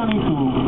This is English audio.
Sunny Pool.